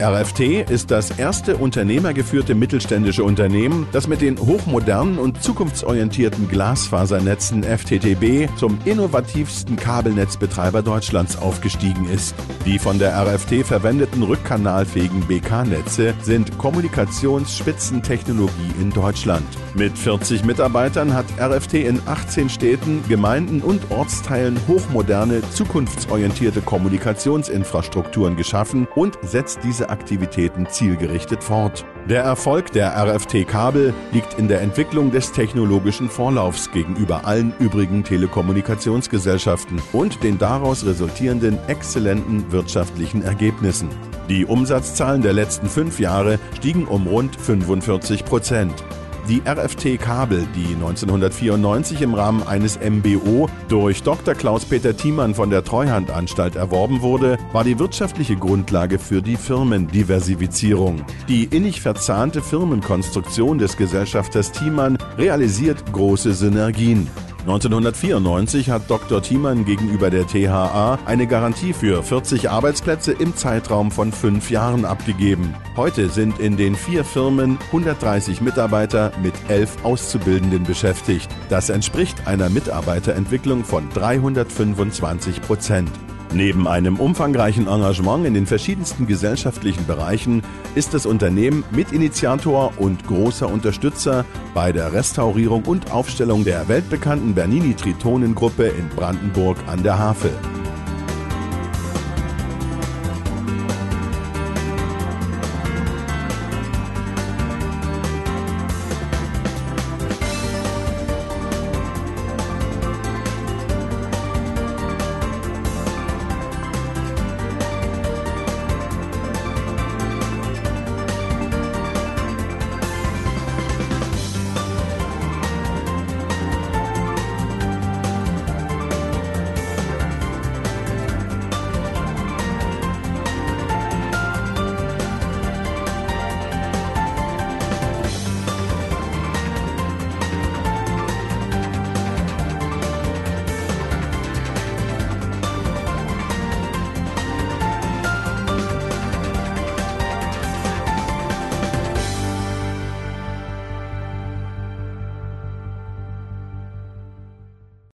RFT ist das erste unternehmergeführte mittelständische Unternehmen, das mit den hochmodernen und zukunftsorientierten Glasfasernetzen FTTB zum innovativsten Kabelnetzbetreiber Deutschlands aufgestiegen ist. Die von der RFT verwendeten rückkanalfähigen BK-Netze sind Kommunikationsspitzentechnologie in Deutschland. Mit 40 Mitarbeitern hat RFT in 18 Städten, Gemeinden und Ortsteilen hochmoderne, zukunftsorientierte Kommunikationsinfrastrukturen geschaffen und setzt diese Aktivitäten zielgerichtet fort. Der Erfolg der RFT-Kabel liegt in der Entwicklung des technologischen Vorlaufs gegenüber allen übrigen Telekommunikationsgesellschaften und den daraus resultierenden exzellenten wirtschaftlichen Ergebnissen. Die Umsatzzahlen der letzten fünf Jahre stiegen um rund 45 Prozent. Die RFT-Kabel, die 1994 im Rahmen eines MBO durch Dr. Klaus-Peter Thiemann von der Treuhandanstalt erworben wurde, war die wirtschaftliche Grundlage für die Firmendiversifizierung. Die innig verzahnte Firmenkonstruktion des Gesellschafters Thiemann realisiert große Synergien. 1994 hat Dr. Thiemann gegenüber der THA eine Garantie für 40 Arbeitsplätze im Zeitraum von fünf Jahren abgegeben. Heute sind in den vier Firmen 130 Mitarbeiter mit elf Auszubildenden beschäftigt. Das entspricht einer Mitarbeiterentwicklung von 325 Prozent. Neben einem umfangreichen Engagement in den verschiedensten gesellschaftlichen Bereichen ist das Unternehmen Mitinitiator und großer Unterstützer bei der Restaurierung und Aufstellung der weltbekannten Bernini Tritonengruppe in Brandenburg an der Havel.